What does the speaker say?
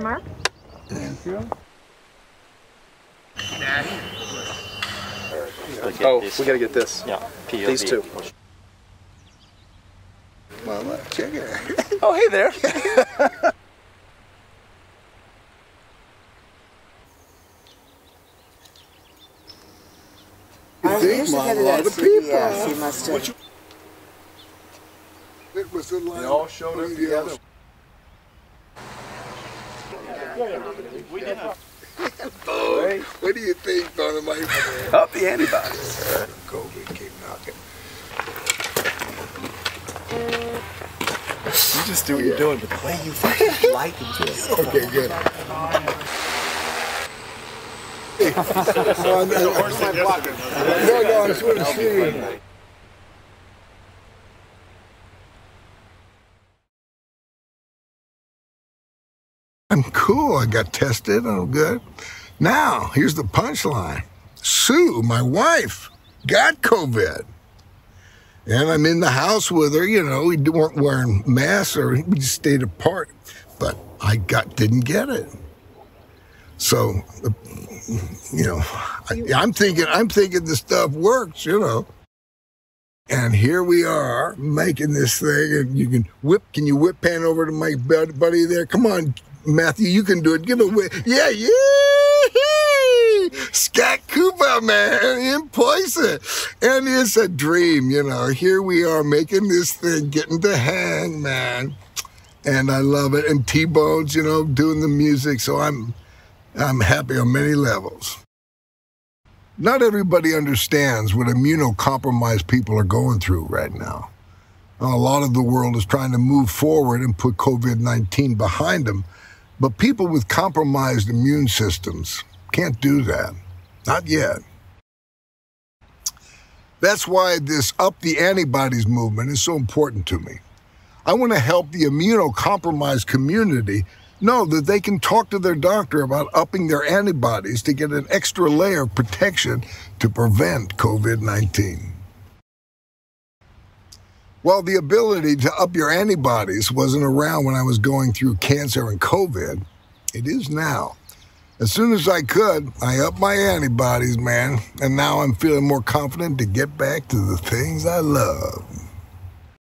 Hey, Mark. Thank you. Oh, we gotta get this. Yeah, PLB. These two. Well, look, check it. Oh, hey there. You I think, used to Mom, get a it lot of people. CVS. You must have. It was the line. They all showed up together. Oh, what do you think, Donna Mike? Up the antibodies. COVID came knocking. You just do what you're doing, but the way you fucking like it. Okay, good. No, no, no, no, I just want to see you. I'm cool. I got tested. I'm good. Now, here's the punchline. Sue, my wife, got COVID. And I'm in the house with her. You know, we weren't wearing masks or we just stayed apart. But I got didn't get it. So, you know, I, I'm thinking I'm thinking the stuff works. You know. And here we are making this thing, and you can whip. Can you whip pan over to my bud- buddy there? Come on, Matthew, you can do it. Give a whip. Yeah, yeah. Scott Cooper, man, in person. And it's a dream, you know. Here we are making this thing, getting to hang, man. And I love it. And T-Bones, you know, doing the music. So I'm I'm happy on many levels. Not everybody understands what immunocompromised people are going through right now. A lot of the world is trying to move forward and put COVID 19 behind them, but people with compromised immune systems can't do that. Not yet. That's why this Up the Antibodies movement is so important to me. I want to help the immunocompromised community know that they can talk to their doctor about upping their antibodies to get an extra layer of protection to prevent COVID 19. While the ability to up your antibodies wasn't around when I was going through cancer and COVID, it is now. As soon as I could, I upped my antibodies, man, and now I'm feeling more confident to get back to the things I love.